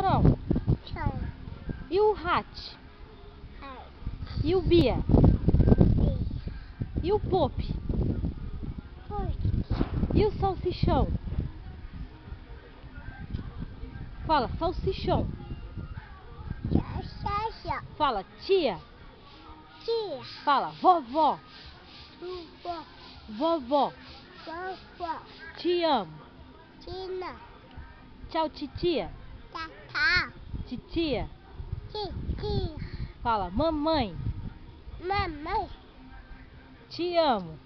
chorão? E o rat? Ai. E o bia? E. E o pop? Foi. E o salsichão? Fala, salsichão. Já. Fala, tia. Tia. Fala, vovó. Vovó. Vovó. Vovó. Te amo. Tina. Tchau, titia. Tatá. Titia. Titi. Fala, mamãe. Mamãe. Te amo.